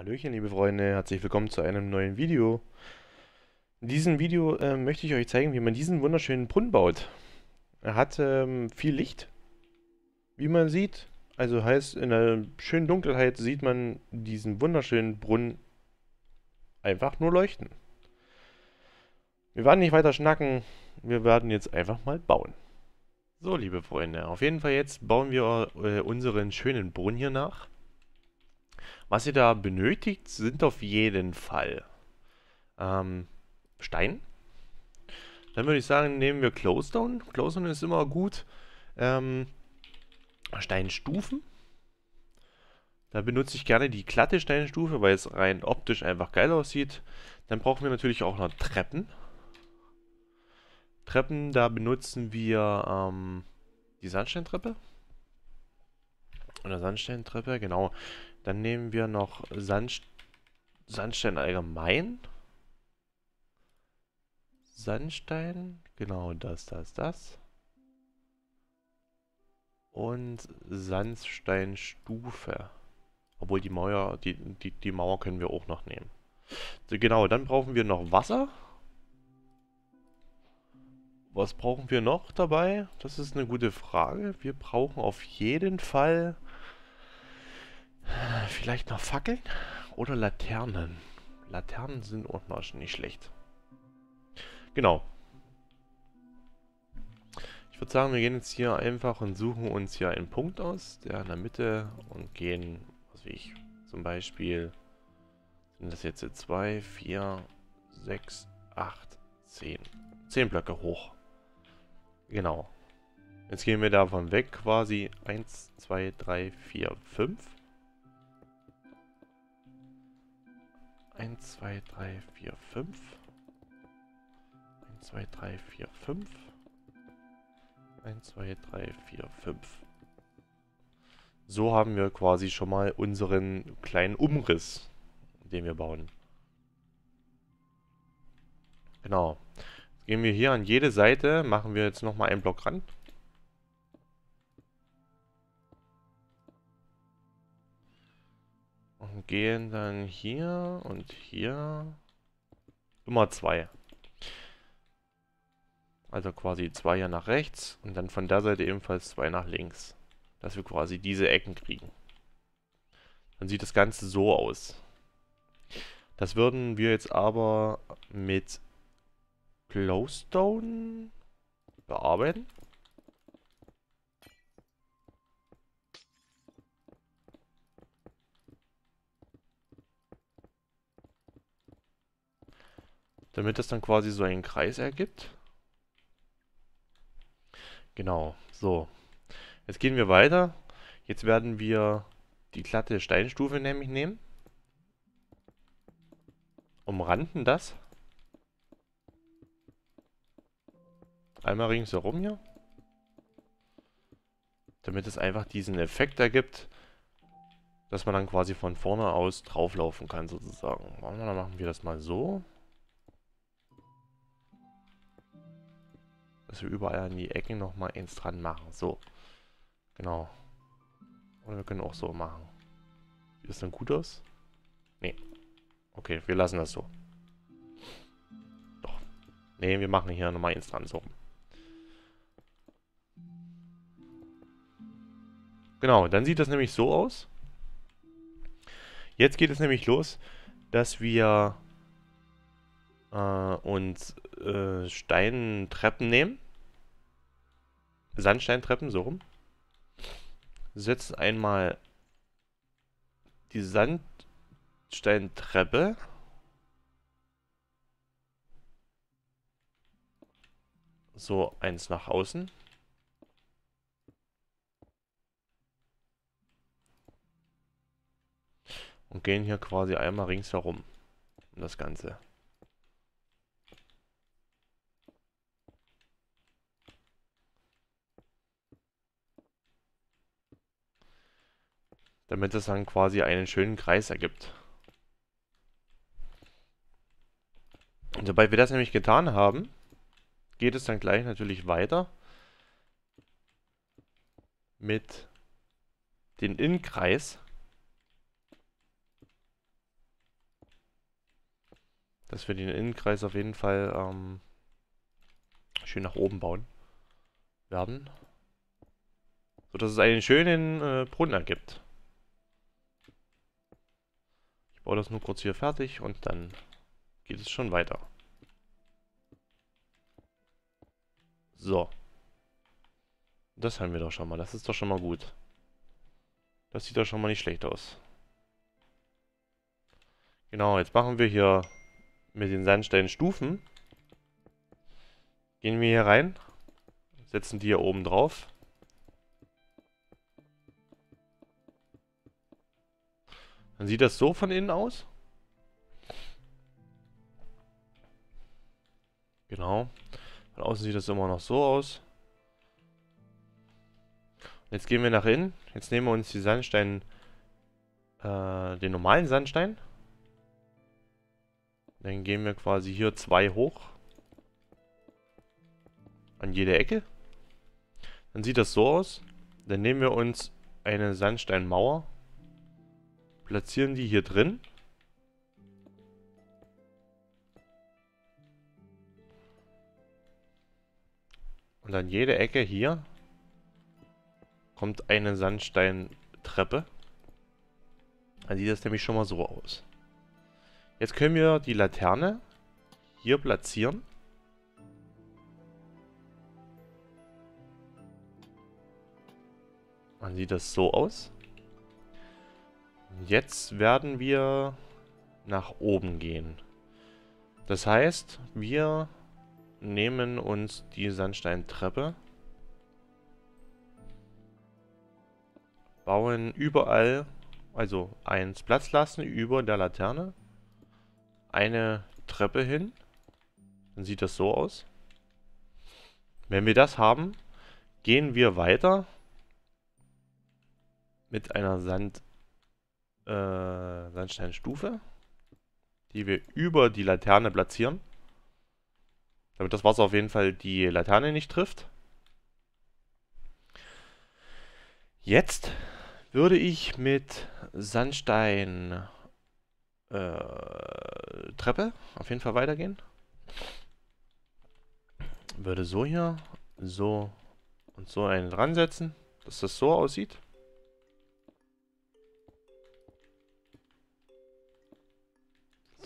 Hallöchen, liebe Freunde, herzlich willkommen zu einem neuen Video. In diesem Video äh, möchte ich euch zeigen, wie man diesen wunderschönen Brunnen baut. Er hat ähm, viel Licht, wie man sieht. Also heißt, in der schönen Dunkelheit sieht man diesen wunderschönen Brunnen einfach nur leuchten. Wir werden nicht weiter schnacken, wir werden jetzt einfach mal bauen. So, liebe Freunde, auf jeden Fall jetzt bauen wir äh, unseren schönen Brunnen hier nach. Was ihr da benötigt, sind auf jeden Fall ähm, Stein. Dann würde ich sagen, nehmen wir Closestone. Closestone ist immer gut. Ähm, Steinstufen. Da benutze ich gerne die glatte Steinstufe, weil es rein optisch einfach geil aussieht. Dann brauchen wir natürlich auch noch Treppen. Treppen, da benutzen wir ähm, die Sandsteintreppe. Oder Sandsteintreppe, genau. Dann nehmen wir noch Sand, Sandstein allgemein. Sandstein, genau das, das, das. Und Sandsteinstufe. Obwohl die Mauer, die, die, die Mauer können wir auch noch nehmen. So, genau, dann brauchen wir noch Wasser. Was brauchen wir noch dabei? Das ist eine gute Frage. Wir brauchen auf jeden Fall Vielleicht noch Fackeln oder Laternen. Laternen sind auch noch nicht schlecht. Genau. Ich würde sagen, wir gehen jetzt hier einfach und suchen uns hier einen Punkt aus, der in der Mitte und gehen, was wie ich, zum Beispiel, sind das jetzt 2, 4, 6, 8, 10. 10 Blöcke hoch. Genau. Jetzt gehen wir davon weg quasi 1, 2, 3, 4, 5. 1, 2, 3, 4, 5. 1, 2, 3, 4, 5. 1, 2, 3, 4, 5. So haben wir quasi schon mal unseren kleinen Umriss, den wir bauen. Genau. Jetzt gehen wir hier an jede Seite, machen wir jetzt nochmal einen Block ran. Gehen dann hier und hier immer zwei. Also quasi zwei hier nach rechts und dann von der Seite ebenfalls zwei nach links. Dass wir quasi diese Ecken kriegen. Dann sieht das Ganze so aus. Das würden wir jetzt aber mit Glowstone bearbeiten. Damit das dann quasi so einen Kreis ergibt. Genau, so. Jetzt gehen wir weiter. Jetzt werden wir die glatte Steinstufe nämlich nehmen. Umranden das. Einmal ringsherum hier. Damit es einfach diesen Effekt ergibt, dass man dann quasi von vorne aus drauflaufen kann sozusagen. Dann machen wir das mal so. Dass wir überall an die Ecken nochmal eins dran machen. So. Genau. Und wir können auch so machen. Sieht das dann gut aus? Nee. Okay, wir lassen das so. Doch. Nee, wir machen hier nochmal eins dran. So. Genau, dann sieht das nämlich so aus. Jetzt geht es nämlich los, dass wir äh, uns äh, Steintreppen nehmen. Sandsteintreppen, so rum. Setzen einmal die Sandsteintreppe so eins nach außen. Und gehen hier quasi einmal ringsherum um das Ganze. Damit es dann quasi einen schönen Kreis ergibt. Und sobald wir das nämlich getan haben, geht es dann gleich natürlich weiter mit dem Innenkreis. dass wir den Innenkreis auf jeden Fall ähm, schön nach oben bauen werden. So dass es einen schönen äh, Brunnen ergibt. Ich baue das nur kurz hier fertig und dann geht es schon weiter. So. Das haben wir doch schon mal. Das ist doch schon mal gut. Das sieht doch schon mal nicht schlecht aus. Genau, jetzt machen wir hier mit den Sandsteinstufen. Gehen wir hier rein. Setzen die hier oben drauf. Dann sieht das so von innen aus. Genau. Von außen sieht das immer noch so aus. Jetzt gehen wir nach innen. Jetzt nehmen wir uns die Sandstein, äh, den normalen Sandstein. Dann gehen wir quasi hier zwei hoch. An jede Ecke. Dann sieht das so aus. Dann nehmen wir uns eine Sandsteinmauer. Platzieren die hier drin. Und an jede Ecke hier kommt eine Sandsteintreppe. Dann sieht das nämlich schon mal so aus. Jetzt können wir die Laterne hier platzieren. Dann sieht das so aus. Jetzt werden wir nach oben gehen. Das heißt, wir nehmen uns die Sandsteintreppe, bauen überall, also eins Platz lassen über der Laterne eine Treppe hin. Dann sieht das so aus. Wenn wir das haben, gehen wir weiter mit einer Sand, äh, Sandsteinstufe, die wir über die Laterne platzieren. Damit das Wasser auf jeden Fall die Laterne nicht trifft. Jetzt würde ich mit Sandstein äh, Treppe auf jeden Fall weitergehen. Würde so hier, so und so einen dran setzen, dass das so aussieht.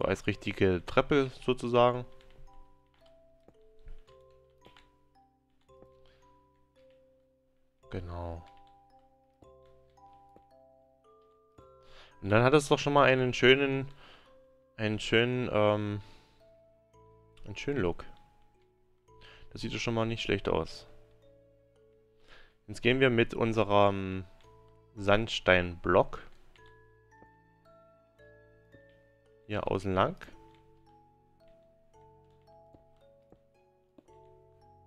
So als richtige Treppe sozusagen. Genau. Und dann hat es doch schon mal einen schönen, einen schönen, ähm, einen schönen Look. Das sieht doch schon mal nicht schlecht aus. Jetzt gehen wir mit unserem Sandsteinblock hier außen lang.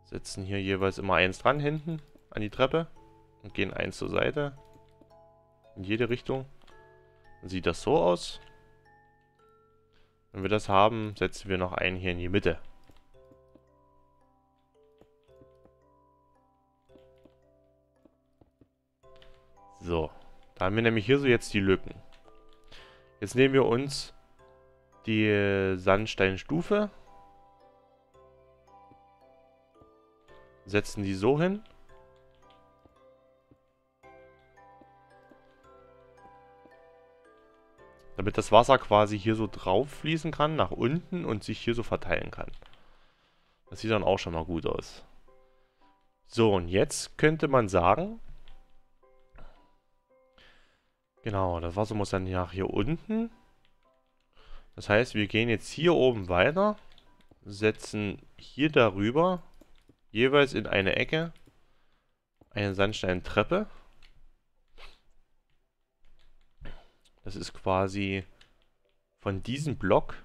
Setzen hier jeweils immer eins dran hinten an die Treppe und gehen eins zur Seite. In jede Richtung. Dann sieht das so aus. Wenn wir das haben, setzen wir noch einen hier in die Mitte. So. Da haben wir nämlich hier so jetzt die Lücken. Jetzt nehmen wir uns die Sandsteinstufe. Setzen die so hin. Damit das Wasser quasi hier so drauf fließen kann, nach unten und sich hier so verteilen kann. Das sieht dann auch schon mal gut aus. So, und jetzt könnte man sagen... Genau, das Wasser muss dann nach hier unten. Das heißt, wir gehen jetzt hier oben weiter, setzen hier darüber, jeweils in eine Ecke, eine Sandsteintreppe. Das ist quasi von diesem Block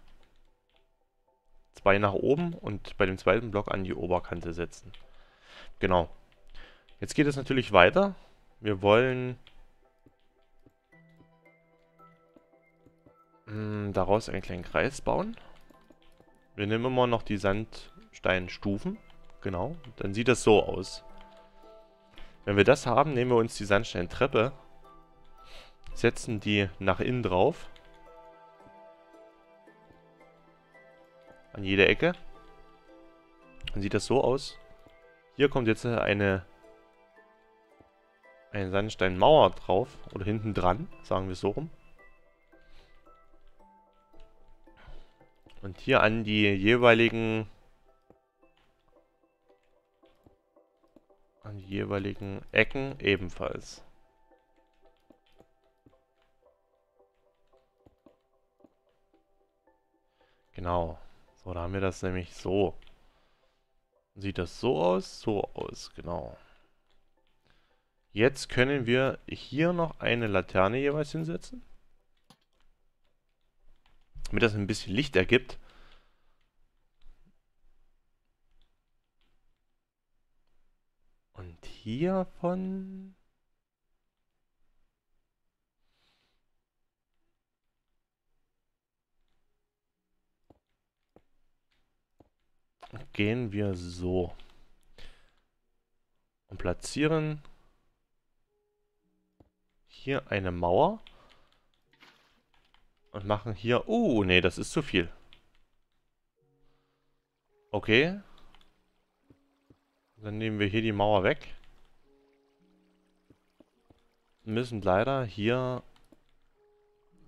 zwei nach oben und bei dem zweiten Block an die Oberkante setzen. Genau. Jetzt geht es natürlich weiter. Wir wollen mh, hm, daraus einen kleinen Kreis bauen. Wir nehmen immer noch die Sandsteinstufen. Genau. Dann sieht das so aus. Wenn wir das haben, nehmen wir uns die Sandsteintreppe setzen die nach innen drauf. an jede Ecke. Dann sieht das so aus. Hier kommt jetzt eine, eine Sandsteinmauer drauf. Oder hinten dran, sagen wir so rum. Und hier an die jeweiligen an die jeweiligen Ecken ebenfalls. Genau. So, da haben wir das nämlich so. Sieht das so aus? So aus, genau. Jetzt können wir hier noch eine Laterne jeweils hinsetzen. Damit das ein bisschen Licht ergibt. Und hiervon... gehen wir so. Und platzieren hier eine Mauer. Und machen hier... Oh, nee, das ist zu viel. Okay. Dann nehmen wir hier die Mauer weg. Müssen leider hier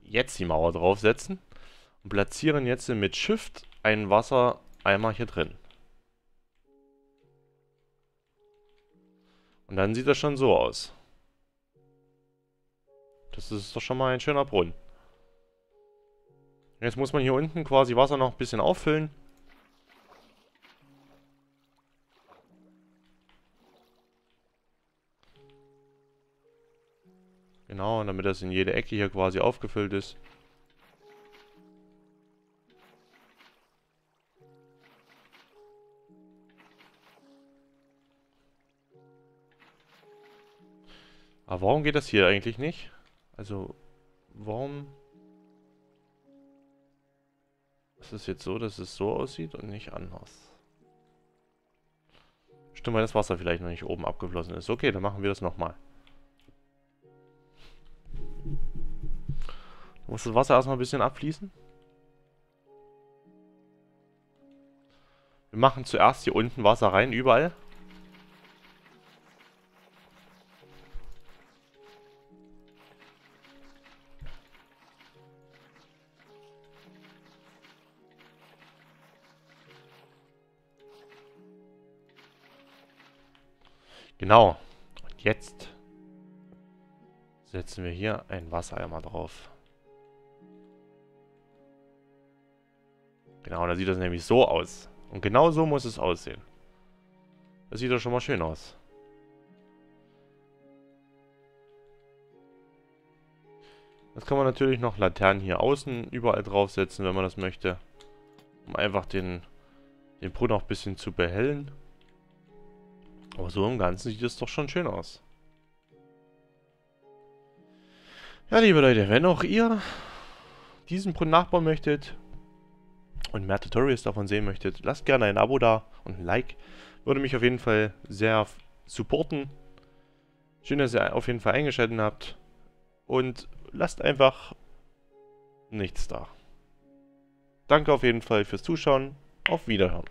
jetzt die Mauer draufsetzen. Und platzieren jetzt mit Shift ein Wassereimer hier drin. Und dann sieht das schon so aus. Das ist doch schon mal ein schöner Brunnen. Jetzt muss man hier unten quasi Wasser noch ein bisschen auffüllen. Genau, damit das in jede Ecke hier quasi aufgefüllt ist. Aber warum geht das hier eigentlich nicht? Also, warum... Ist es jetzt so, dass es so aussieht und nicht anders? Stimmt, weil das Wasser vielleicht noch nicht oben abgeflossen ist. Okay, dann machen wir das nochmal. Muss das Wasser erstmal ein bisschen abfließen? Wir machen zuerst hier unten Wasser rein, überall. Genau. Und jetzt setzen wir hier einen Wassereimer drauf. Genau, da sieht das nämlich so aus. Und genau so muss es aussehen. Das sieht doch schon mal schön aus. Jetzt kann man natürlich noch Laternen hier außen überall draufsetzen, wenn man das möchte. Um einfach den, den Brunnen auch ein bisschen zu behellen. Aber so im Ganzen sieht es doch schon schön aus. Ja, liebe Leute, wenn auch ihr diesen Brunnen nachbauen möchtet und mehr Tutorials davon sehen möchtet, lasst gerne ein Abo da und ein Like. Würde mich auf jeden Fall sehr supporten. Schön, dass ihr auf jeden Fall eingeschaltet habt. Und lasst einfach nichts da. Danke auf jeden Fall fürs Zuschauen. Auf Wiederhören.